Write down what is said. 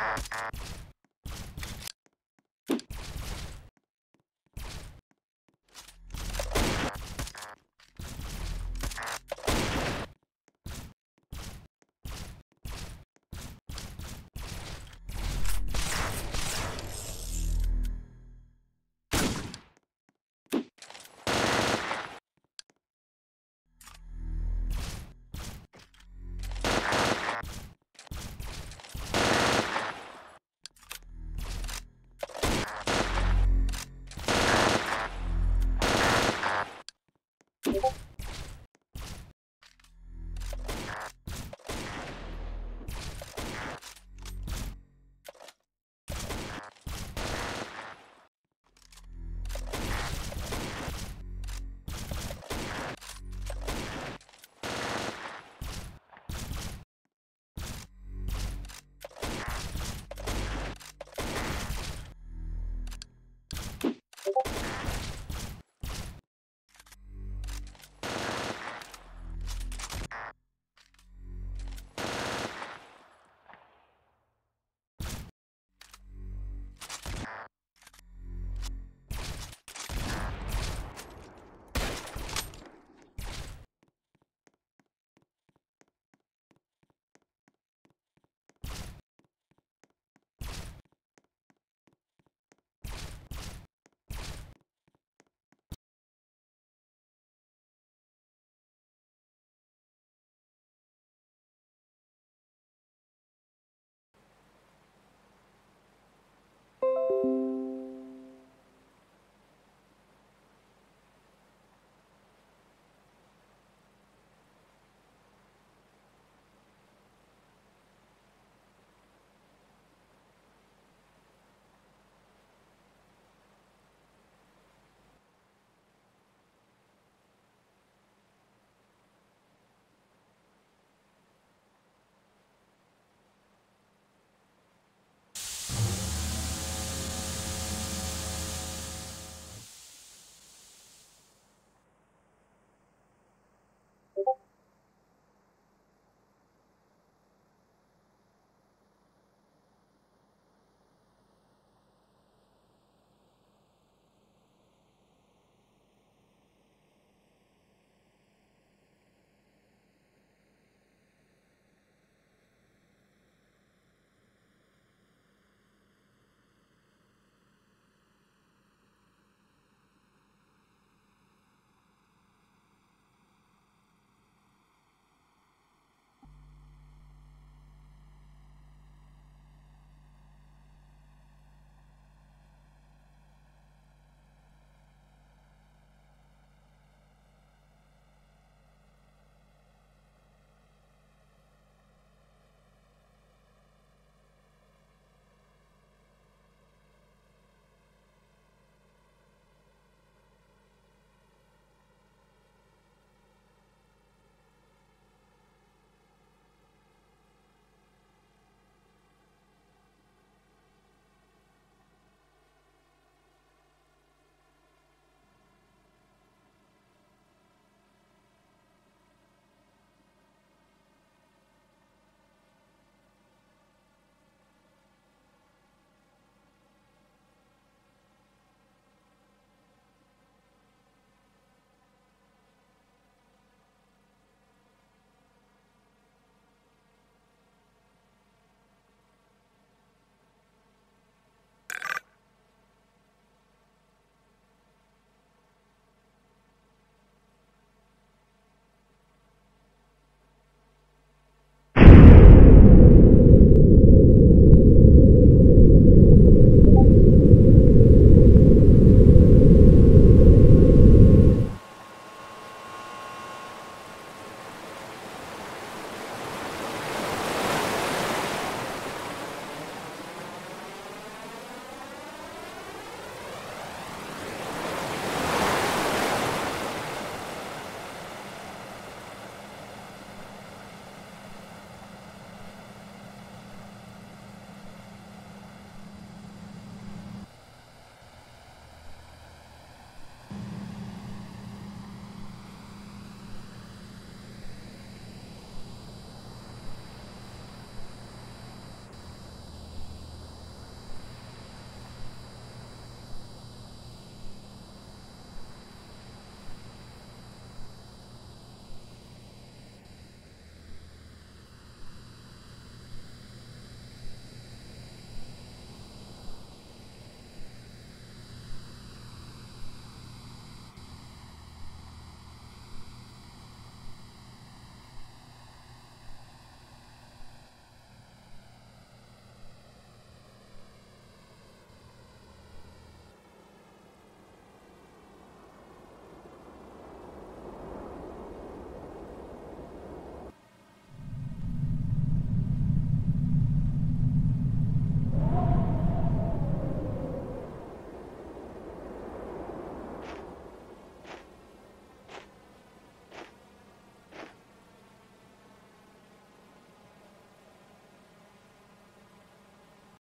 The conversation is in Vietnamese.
Uh-uh.